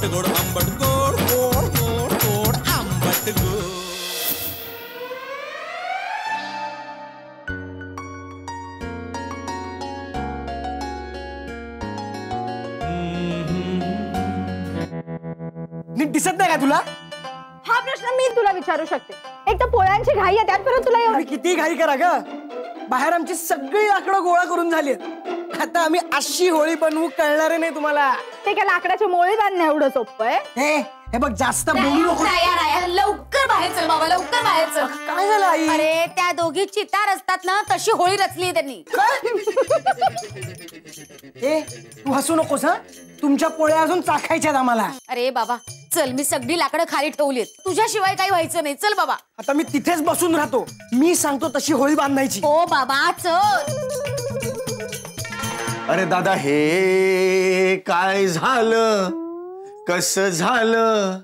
आंबट गोड आंबट गोड गोड गोड गोड आंबट गोड नीट दिसत नाही का तुला? हा प्रश्न मी तुला विचारू शकते. एक तर पोळ्यांची घाई आहे त्यात परत तुला एवढं किती घाई करा ग. बाहेर आमची सगळी लाकडं गोळा करून झाली आता आम्ही अशी होळी बनवू कळणार नाही तुम्हाला. ते काय लाकडाची मोळी बांधणं एवढं सोपं आहे? हे हे बघ जास्त बोलू नको. तयार आहे. लवकर बाहेर चल बाबा लवकर बाहेर चल. काय झालं आई? अरे त्या दोघी चितार असतात ना तशी होळी रचली त्यांनी. ए तू हसू नकोस हा? तुमच्या पोळ्या अजून चाखायच्यात आम्हाला. अरे बाबा चल मी सगळी लाकडं खाली ठेवलीत तुझ्याशिवाय काही व्हायचं नाही. चल बाबा. आता मी तिथेच बसून राहतो. मी सांगतो तशी होळी बांधायची. ओ बाबा चल. अरे दादा हे काय झालं? कस झालं?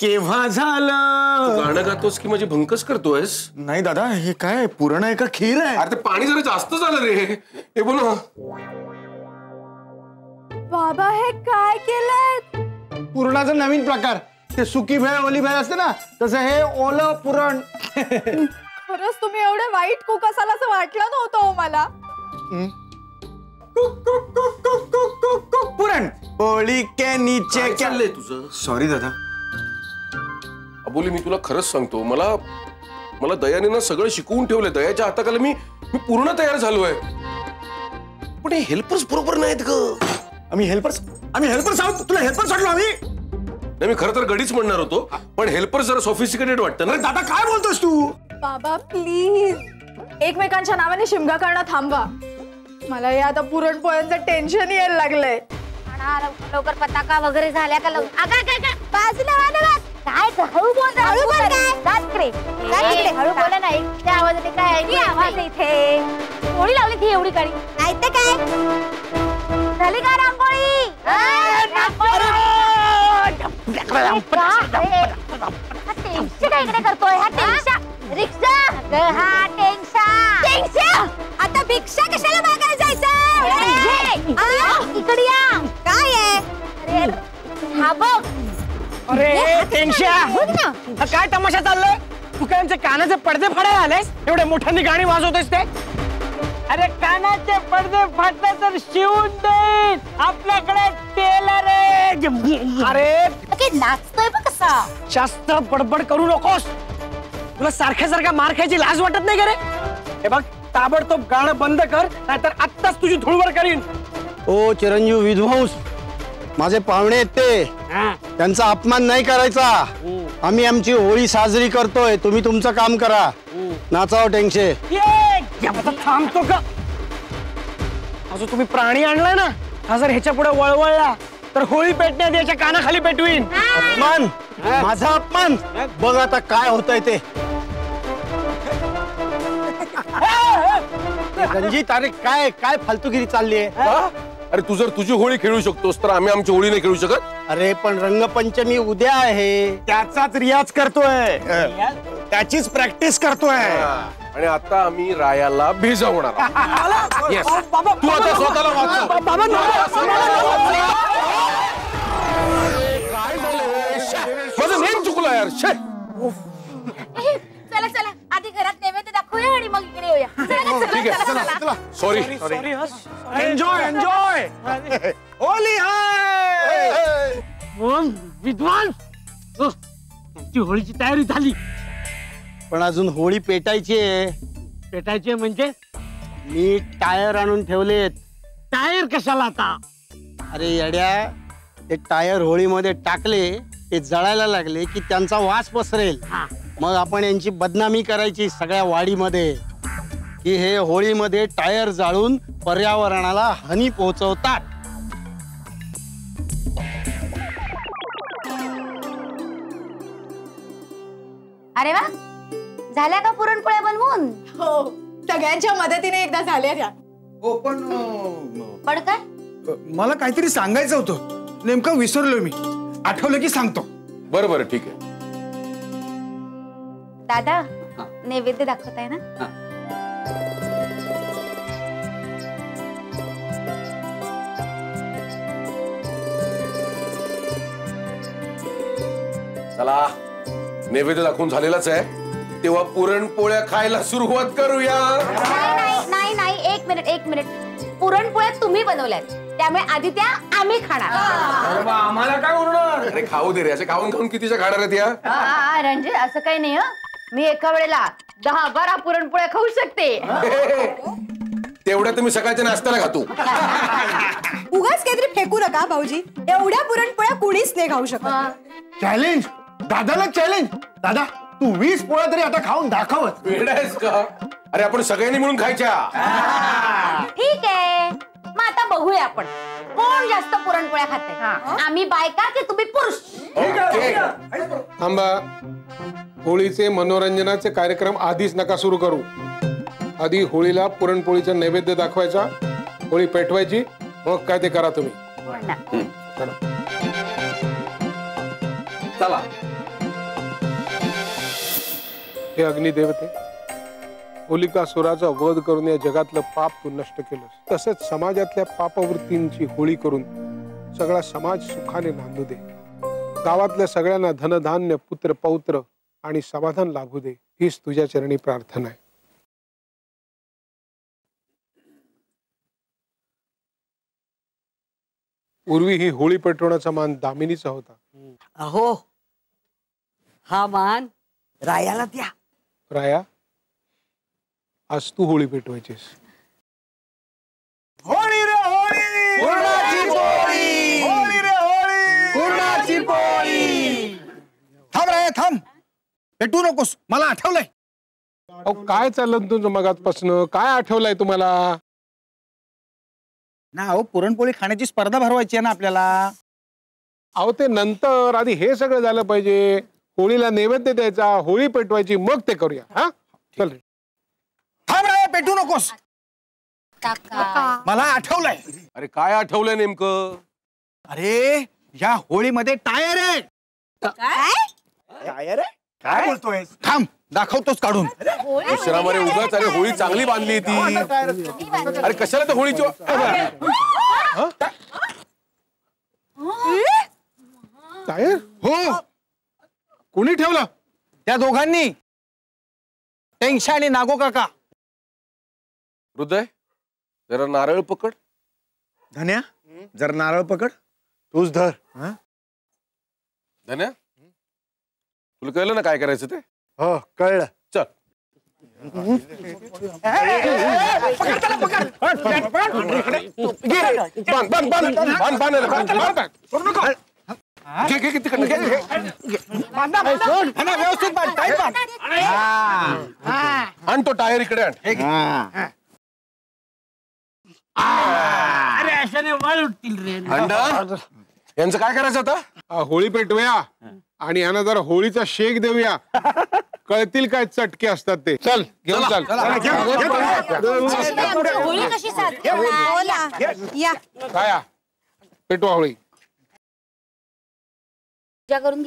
केव्हा झालं? गाणं गातोस की माझी भंकस करतोयस? नाही दादा हे काय पुरण आहे का खीर आहे? अरे ते पाणी जरा जास्त झालं रे. हे बोल ना. बाबा हे काय केलंय? पुरणाचा नवीन प्रकार. ते सुकी भेळ ओली भेळ असते ना तसं हे ओलं पुरण. खरंच तुम्ही एवढे वाईट कुक असाल असं वाटलं नव्हतं हो मला. पोळी के नीचे क्या चाललंय तुझं? सॉरी दादा. अबोली मी तुला खरंच सांगतो मला मला दयाने ना सगळं शिकवून ठेवलंय. दयाच्या हाताखाली मी मी पूर्ण तयार झालोय पण हे हेल्पर्स बरोबर नाहीत ग. आम्ही हेल्पर्स आम्ही हेल्पर्स आहोत. तुला हेल्पर्स वाटलो आम्ही? नाही मी खरं तर गडीच म्हणणार होतो पण हेल्पर जरा सॉफिस्टिकेटेड वाटतं ना. अरे दादा काय बोलतोस तू? बाबा प्लीज़ एकमेकांच्या नावाने शिमगा करणं थांबवा मला या आता पुरणपोळ्यांचं टेन्शन यायला लागलंय. लवकर पताका वगैरे झाल्या का लवकर काय हळू बोल हळू बोल काय? तिकडे हळू त्या काय आवाज इथे. कोणी लावली ती एवढी काळी. नाही काय? झाली का रांगोळी? रिक्षा. आता भिक्षा कशाला मागायला जायचं? इकडे या. हा। बघ अरे काय तमाशा चाललाय? तू काय आमचे कानाचे पडदे फाडायला आलेस? एवढे मोठ्यांनी गाणी वाजवतेस ते? अरे कानाचे पडदे फाटले तर शिवून देईन. आपल्याकडे टेलर आहे अरे नाचतोय बघ कसा. जास्त बडबड करू नकोस. तुला सारख्या सारख्या मार खायची लाज वाटत नाही का रे? हे बघ ताबडतोब गाणं बंद कर नाहीतर आत्ताच तुझी धुळवर करीन. ओ चिरंजीव विध्वंस. माझे पाहुणे आहेत ते. त्यांचा अपमान नाही करायचा. आम्ही आमची होळी साजरी करतोय. तुम्ही तुमचं काम करा. नाचाव टेंगशे. ये या आता थांबतो का? जो तुम्ही प्राणी आणलाय ना? हा जर ह्याच्या पुढे वळवळला तर होळी पेटण्यात याच्या कानाखाली पेटवीन. अपमान. माझा अपमान. बघ आता काय होतंय ते. रणजित अरे काय काय फालतूगिरी चालली आहे? अरे तू जर तुझी होळी खेळू शकतोस तर आम्ही आमची होळी नाही खेळू शकत. अरे पण रंगपंचमी उद्या आहे. त्याचाच रियाज करतोय. त्याचीच प्रॅक्टिस करतोय. आणि आता आम्ही रायाला भिजवणार तू आता स्वतःला माझं नेम चुकलं यार. शे. चला चला. आधी घरात नैवेद्य दाखवूया आणि मग इकडे येऊया. चला, चला, ठीक आहे चला, चला चला. Sorry sorry enjoy enjoy Holi hi विद्वान। ती होळीची तयारी झाली। पण अजून होळी पेटायची आहे. पेटायचे म्हणजे? मी टायर आणून ठेवलेत. टायर कशाला आता? अरे येड्या ते टायर होळीमध्ये टाकले ते जळायला लागले की त्यांचा वास पसरेल. मग आपण यांची बदनामी करायची सगळ्या वाडीमध्ये. की हे होळीमध्ये टायर जाळून पर्यावरणाला हानी पोहोचवतात. अरे वा. झाल्या का पुरणपोळ्या बनवून? हो सगळ्यांच्या मदतीने एकदा झाल्या त्या. हो पण अं, पण काय? मला काहीतरी सांगायचं होतं. नेमकं विसरलो मी. आठवलं की सांगतो. बरं बरं ठीक आहे. दादा नैवेद्य दाखवताय ना? चला नैवेद्य दाखवून झालेलाच आहे. तेव्हा पुरणपोळ्या खायला सुरुवात करूया. नाही नाही नाही नाही एक मिनिट एक मिनिट. पुरणपोळ्या तुम्ही बनवल्यात. त्यामुळे आधी त्या आम्ही खाणार. आम्हाला काय उरणार अरे खाऊ दे रे असे खाऊन खाऊन कितीच्या खाणार आहेत या? रणजित असं काही नाही हं. मी एका वेळेला दहा बारा पुरणपोळ्या खाऊ शकते. तेवढ्या तुम्ही सकाळच्या नाश्त्याला खातो. उगाच काहीतरी फेकू नका भाऊजी. एवढ्या पुरणपोळ्या कुणीच नाही खाऊ शकत. चॅलेंज दादाला चॅलेंज दादा तू वीस पोळ्या तरी आता खाऊन दाखवत का? अरे आपण सगळ्यांनी मिळून खायच्या. ठीक आहे. मग आता बघूया आपण. कोण जास्त पुरणपोळ्या खाते? आम्ही बायका की तुम्ही पुरुष? थांबा. होळीचे मनोरंजनाचे कार्यक्रम आधीच नका सुरू करू. आधी होळीला पुरणपोळीचा नैवेद्य दाखवायचा. होळी पेटवायची. मग काय ते करा तुम्ही. चला. हे अग्निदेवते होलिकासुराचा वध करून या जगातलं पाप तू नष्ट केलंस. तसंच समाजातल्या पापवृत्तींची होळी करून सगळा समाज सुखाने नांदू दे. गावातल्या सगळ्यांना धनधान्य पुत्र पौत्र आणि समाधान लाभू दे. हीच तुझ्या चरणी प्रार्थना आहे. पूर्वी ही होळी पेटवण्याचा मान दामिनीचा होता. अहो हा मान रायाला द्या. राया आज तू होळी पेटवायचीस. होळी रे होळी! पूर्णाची पोळी! होळी रे होळी! पूर्णाची पोळी! थांब रे थांब. पेटू नकोस. मला आठवलंय. अहो काय चाललं तुमचं मगातपासनं काय आठवलंय तुम्हाला? ना अहो पुरणपोळी खाण्याची स्पर्धा भरवायची आहे ना आपल्याला. अहो ते नंतर आधी हे सगळं झालं पाहिजे. होळीला नैवेद्य द्यायचा होळी पेटवायची मग ते करूया. हा? चल रे. थांब रे पेटू नकोस. मला आठवलंय. अरे काय आठवलंय नेमकं? अरे या होळीमध्ये टायर आहे. टायर आहे? काय? बोलतोय थांब दाखवतोस काढून. विश्राम अरे उगाच अरे होळी चांगली बांधली ती. अरे कशाला तर होळीची टायर? हो. कोणी ठेवलं? त्या दोघांनी. टेंशा आणि नागो काका. हृदय जरा नारळ पकड. धन्या जर नारळ पकड. तूच धर. धन्या तुला कळलं ना काय करायचं ते? हो कळलं. चल. बाँध, बाँध, बाँध, बाँध, बाँध. बांध, बांध. घे, घे. धन्या, व्यवस्थित बांध, बांध. आण तो टायर इकडे आण. अरे अशाने वळ उठतील रे. अंडा यांचं काय करायचं आता? होळी पेटवूया आणि यांना जरा होळीचा शेक देऊया. कळतील काय चटके असतात ते. चल घेऊन चल होळी कशी साजरी? या काय? पेटवा होळी. पूजा करून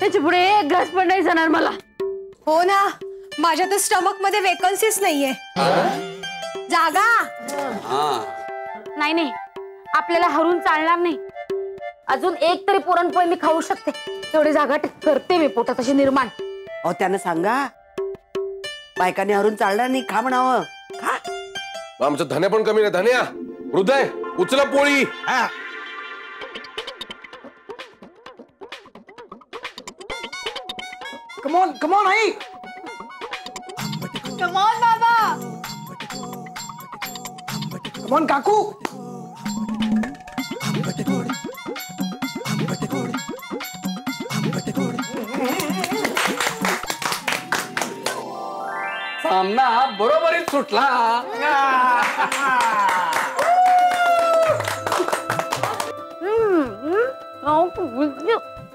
त्याच्या पुढे एक घास पण नाही जाणार मला. हो ना माझ्या तर स्टमक मध्ये वेकन्सीच नाहीये. जागा! नाही नाही. आपल्याला हरून चालणार नाही. अजून एक तरी पुरणपोळी मी खाऊ शकते. तेवढी जागा करते मी पोटात अशी निर्माण. अहो त्यानं सांगा. बायकाने हरून चालणार नाही खा म्हणावं. खा. आमचं धन्या पण कमी नाही. धन्या हृदय उचला पोळी. कमॉन कमॉन आई कमॉन बाबा कमॉन काकू सामना बरोबरीत सुटला.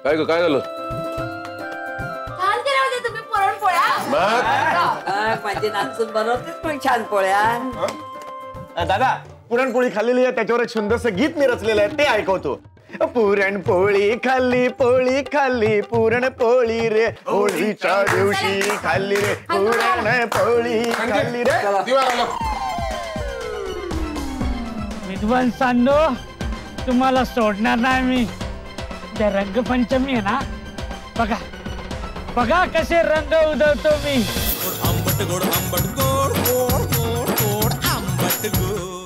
काय ग काय झालं? मग नाचून बनवतेच पण छान पोळ्या दादा पुरणपोळी खाल्लेली आहे त्याच्यावर एक सुंदरसं गीत मी रचलेलं आहे ते ऐकवतो पुरणपोळी खाल्ली पोळी खाल्ली पुरणपोळी रे होळीच्या दिवशी खाल्ली रे पुरणपोळी खाल्ली रे दिवा घाला. विद्वांसांनो तुम्हाला सोडणार नाही मी. त्या रंगपंचमी आहे ना बघा. बघा कसे रंग उधळतो मी आंबट गोड आंबट गोड गोड गोड गोड आंबट गोड।